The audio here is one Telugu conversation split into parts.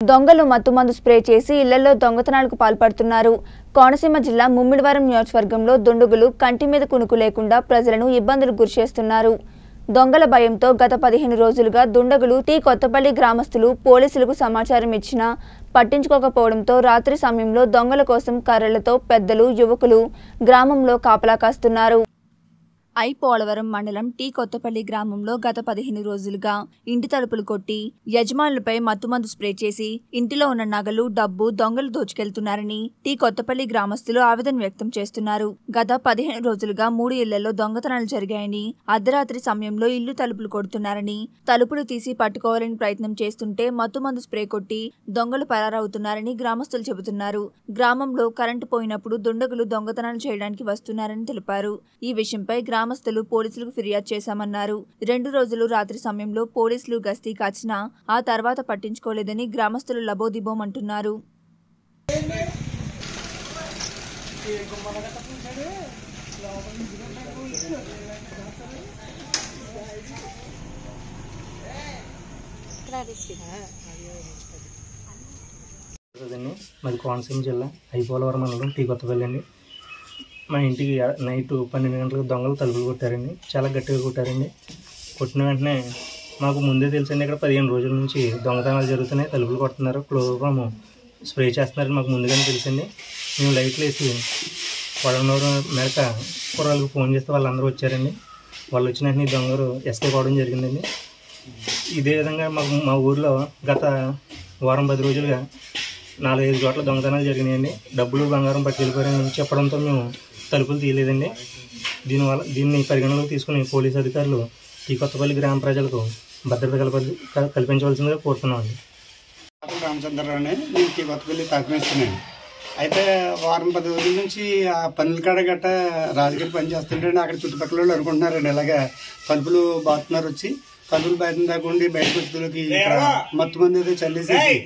దొంగలు మత్తుమందు స్ప్రే చేసి ఇళ్ళలో దొంగతనాలకు పాల్పడుతున్నారు. కోనసీమ జిల్లా ముమ్మిడివరం నియోజకవర్గంలో దుండుగులు కంటి మీద కునుకు లేకుండా ప్రజలను ఇబ్బందులు గురిచేస్తున్నారు దొంగల భయంతో గత పదిహేను రోజులుగా దుండగులు టీ కొత్తపల్లి గ్రామస్తులు పోలీసులకు సమాచారం ఇచ్చినా పట్టించుకోకపోవడంతో రాత్రి సమయంలో దొంగల కోసం కర్రలతో పెద్దలు యువకులు గ్రామంలో కాపలా కాస్తున్నారు. ఐ పోలవరం మండలం టీ కొత్తపల్లి గ్రామంలో గత పదిహేను రోజులుగా ఇంటి తలుపులు కొట్టి యజమానులపై మత్తుమందు స్ప్రే చేసి ఇంటిలో ఉన్న నగలు డబ్బు దొంగలు దోచుకెళ్తున్నారని టీ కొత్తపల్లి గ్రామస్తులు ఆవేదన వ్యక్తం చేస్తున్నారు. గత పదిహేను రోజులుగా మూడు ఇళ్ళలో దొంగతనాలు జరిగాయని అర్ధరాత్రి సమయంలో ఇల్లు తలుపులు కొడుతున్నారని తలుపులు తీసి పట్టుకోవాలని ప్రయత్నం చేస్తుంటే మత్తుమందు స్ప్రే కొట్టి దొంగలు పరారవుతున్నారని గ్రామస్తులు చెబుతున్నారు. గ్రామంలో కరెంటు పోయినప్పుడు దుండగులు దొంగతనాలు చేయడానికి వస్తున్నారని తెలిపారు. ఈ విషయంపై గ్రామ గ్రామస్తులు పోలీసులకు ఫిర్యాదు చేశామన్నారు. రెండు రోజులు రాత్రి సమయంలో పోలీసులు గస్తీ కాచినా ఆ తర్వాత పట్టించుకోలేదని గ్రామస్తులు లబోదిబోమంటున్నారు కదండి మాది కోనసీమ జిల్లా ఐపోలవరం మండలం టీ కొత్తపల్లి అండి. మా ఇంటికి నైట్ పన్నెండు గంటలకు దొంగలు తలుపులు కొట్టారండి. చాలా గట్టిగా కొట్టారండి. కొట్టిన వెంటనే మాకు ముందే తెలుసండి ఇక్కడ పదిహేను రోజుల నుంచి దొంగతనాలు జరుగుతున్నాయి తలుపులు కొడుతున్నారు క్లోరోఫామ్ స్ప్రే చేస్తున్నారని మాకు ముందుగానే తెలుసండి. మేము లైట్లు వేసి కొడనూరు మేరక కుర్రాళ్ళకి ఫోన్ చేస్తే వాళ్ళందరూ వచ్చారండి. వాళ్ళు వచ్చిన వెంటనే దొంగలు ఎస్కేప్ అవడం జరిగిందండి. ఇదే విధంగా మాకు మా ఊర్లో గత వారం పది రోజులుగా నాలుగైదు చోట్ల దొంగతనాలు జరిగినాయండి. డబ్బులు బంగారం పట్టుకెళ్ళిపోయారని చెప్పడంతో మేము తలుపులు తీయలేదండి. దీనివల్ల దీన్ని పరిగణలోకి తీసుకుని పోలీసు అధికారులు ఈ కొత్తపల్లి గ్రామ ప్రజలకు భద్రత కల్ప కల్పించవలసిందిగా కోరుతున్నామండి. రామచంద్రరావుని నేను ఈ కొత్తపల్లి తాకమేస్తున్నాను అయితే వారం పది రోజుల నుంచి ఆ పనుల కాడ గట్ట రాజకీయ పని చేస్తుంటే అక్కడ చుట్టుపక్కల వాళ్ళు అనుకుంటున్నారండి. ఇలాగా తలుపులు బాతున్నారు వచ్చి తలుపులు బయట దాకుండి బయటకు వచ్చేకి ఇక్కడ మత్తు మంది ఏదో చల్లేసేసి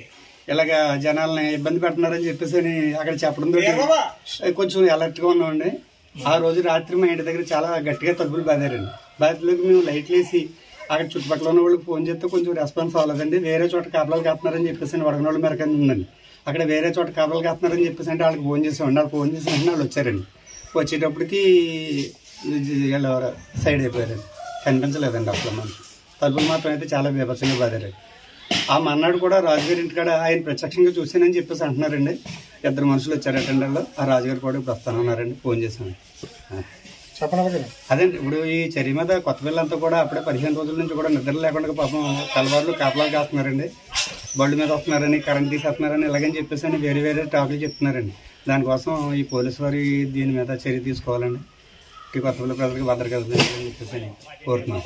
ఇలాగా జనాల్ని ఇబ్బంది పెడుతున్నారని చెప్పేసి అని అక్కడ చెప్పడం తోటి కొంచెం అలర్ట్గా ఉన్నామండి. ఆ రోజు రాత్రి మా ఇంటి దగ్గర చాలా గట్టిగా తలుపులు బాదారండి. బాధితులకు మేము లైట్లు వేసి అక్కడ చుట్టుపక్కల ఉన్న వాళ్ళకి ఫోన్ చేస్తే కొంచెం రెస్పాన్స్ అవ్వలేదండి. వేరే చోట కాపలాలు కాస్తున్నారని చెప్పేసి వడగనోళ్ళ మేరకు ఉందండి. అక్కడ వేరే చోట కాపలాలు కాస్తున్నారని చెప్పేసి అంటే వాళ్ళకి ఫోన్ చేసామండి వాళ్ళు ఫోన్ చేసిన వాళ్ళు వచ్చారండి. వచ్చేటప్పటికి వీళ్ళు సైడ్ అయిపోయారండి. కనిపించలేదండి అసలు మనకి. తలుపులు మాత్రం అయితే చాలా బీభత్సంగా బాధారండి ఆ మన్నాడు కూడా రాజుగారి ఇంటికాడ ఆయన ప్రత్యక్షంగా చూసానని చెప్పేసి అంటున్నారండి. ఇద్దరు మనుషులు వచ్చారటండి వాళ్ళు ఆ రాజుగారు కూడా ఇప్పుడు వస్తానన్నారండి ఫోన్ చేశాను. అదే ఇప్పుడు ఈ చర్య మీద కొత్త పిల్లలంతా కూడా అప్పుడే పదిహేను రోజుల నుంచి కూడా నిద్ర లేకుండా పాపం తెల్లవారులు కాపలాలు కాస్తున్నారండి. బళ్ళు మీద వస్తున్నారని కరెంట్ తీసేస్తున్నారని ఇలాగని చెప్పేసి అని వేరే వేరే టాకులు చెప్తున్నారండి. దానికోసం ఈ పోలీసు వారి దీని మీద చర్య తీసుకోవాలండి. కొత్త పిల్లల ప్రజలకు భద్రత అని చెప్పేసి కోరుతున్నాను.